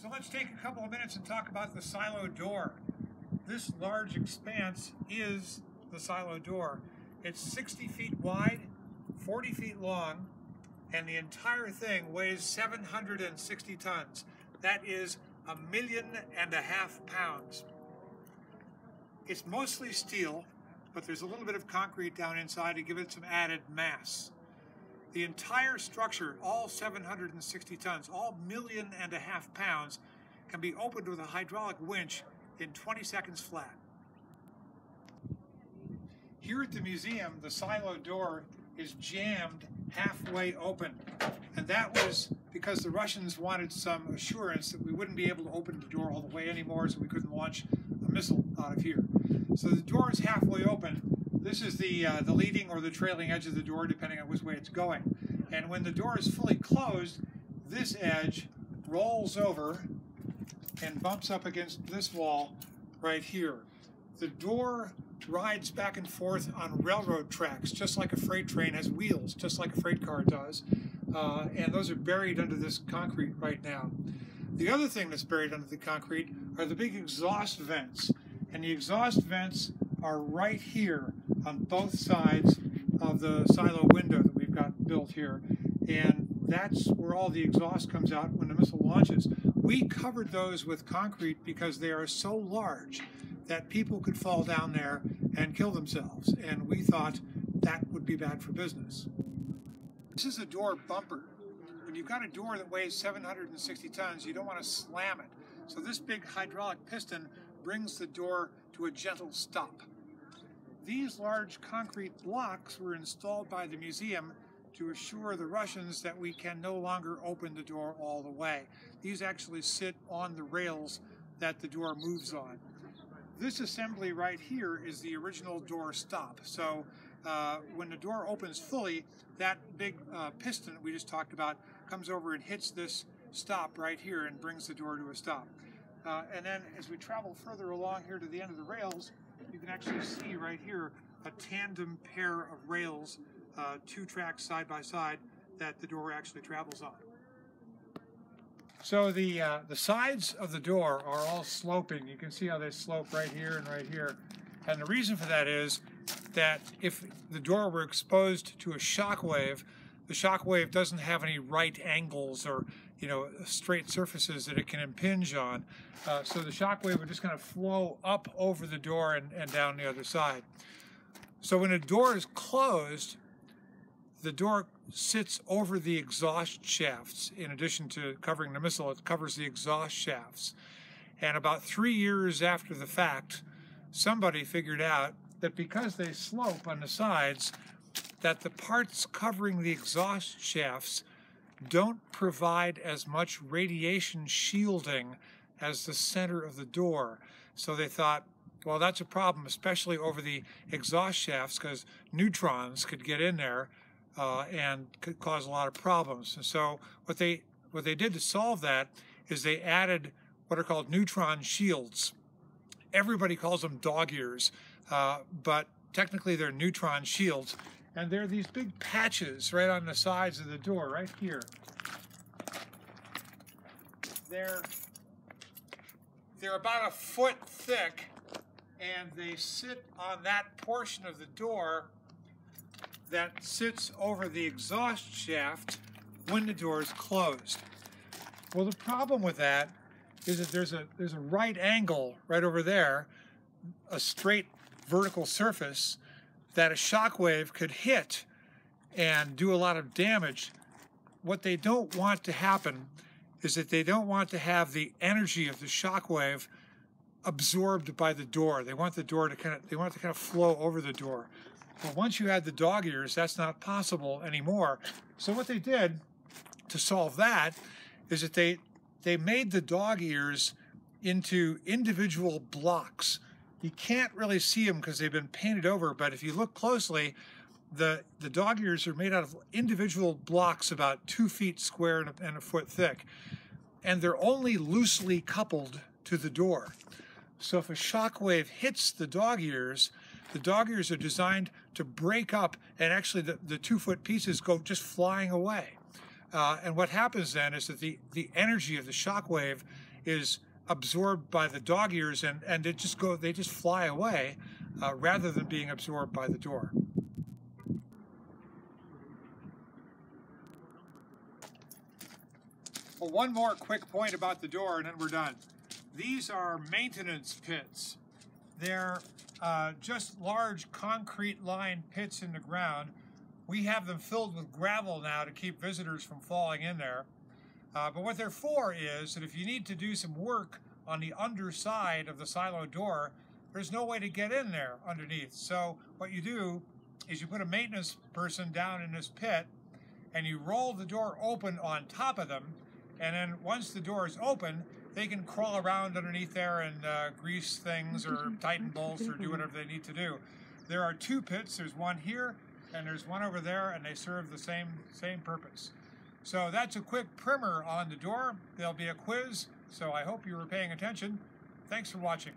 So let's take a couple of minutes and talk about the silo door. This large expanse is the silo door. It's 60 feet wide, 40 feet long, and the entire thing weighs 760 tons. That is a million and a half pounds. It's mostly steel, but there's a little bit of concrete down inside to give it some added mass. The entire structure, all 760 tons, all million and a half pounds, can be opened with a hydraulic winch in 20 seconds flat. Here at the museum, the silo door is jammed halfway open. And that was because the Russians wanted some assurance that we wouldn't be able to open the door all the way anymore, so we couldn't launch a missile out of here. So the door is halfway open. This is the, uh, the leading or the trailing edge of the door, depending on which way it's going. And when the door is fully closed, this edge rolls over and bumps up against this wall right here. The door rides back and forth on railroad tracks, just like a freight train has wheels, just like a freight car does. Uh, and those are buried under this concrete right now. The other thing that's buried under the concrete are the big exhaust vents. And the exhaust vents are right here on both sides of the silo window that we've got built here. And that's where all the exhaust comes out when the missile launches. We covered those with concrete because they are so large that people could fall down there and kill themselves. And we thought that would be bad for business. This is a door bumper. When you've got a door that weighs 760 tons, you don't want to slam it. So this big hydraulic piston brings the door to a gentle stop. These large concrete blocks were installed by the museum to assure the Russians that we can no longer open the door all the way. These actually sit on the rails that the door moves on. This assembly right here is the original door stop. So uh, when the door opens fully, that big uh, piston that we just talked about comes over and hits this stop right here and brings the door to a stop. Uh, and then as we travel further along here to the end of the rails, you can actually see right here a tandem pair of rails, uh, two tracks side by side, that the door actually travels on. So the, uh, the sides of the door are all sloping. You can see how they slope right here and right here. And the reason for that is that if the door were exposed to a shock wave, the shock wave doesn't have any right angles or you know straight surfaces that it can impinge on. Uh, so the shock wave would just kind of flow up over the door and, and down the other side. So when a door is closed, the door sits over the exhaust shafts. In addition to covering the missile, it covers the exhaust shafts. And about three years after the fact, somebody figured out that because they slope on the sides, that the parts covering the exhaust shafts don't provide as much radiation shielding as the center of the door. So they thought, well, that's a problem, especially over the exhaust shafts, because neutrons could get in there uh, and could cause a lot of problems. And so what they what they did to solve that is they added what are called neutron shields. Everybody calls them dog ears, uh, but technically they're neutron shields. And there are these big patches right on the sides of the door, right here. They're, they're about a foot thick, and they sit on that portion of the door that sits over the exhaust shaft when the door is closed. Well, the problem with that is that there's a there's a right angle right over there, a straight vertical surface that a shock wave could hit and do a lot of damage. What they don't want to happen is that they don't want to have the energy of the shock wave absorbed by the door. They want the door to kind of they want it to kind of flow over the door. But once you add the dog ears, that's not possible anymore. So what they did to solve that is that they they made the dog ears into individual blocks. You can't really see them because they've been painted over, but if you look closely, the the dog ears are made out of individual blocks about two feet square and a, and a foot thick, and they're only loosely coupled to the door. So if a shock wave hits the dog ears, the dog ears are designed to break up and actually the, the two foot pieces go just flying away. Uh, and what happens then is that the, the energy of the shock wave is absorbed by the dog ears and, and it just go they just fly away uh, rather than being absorbed by the door. Well, one more quick point about the door and then we're done. These are maintenance pits. They're uh, just large concrete lined pits in the ground. We have them filled with gravel now to keep visitors from falling in there. Uh, but what they're for is that if you need to do some work on the underside of the silo door, there's no way to get in there underneath. So what you do is you put a maintenance person down in this pit and you roll the door open on top of them. And then once the door is open, they can crawl around underneath there and uh, grease things or tighten bolts or do whatever they need to do. There are two pits. There's one here and there's one over there, and they serve the same same purpose. So that's a quick primer on the door. There'll be a quiz, so I hope you were paying attention. Thanks for watching.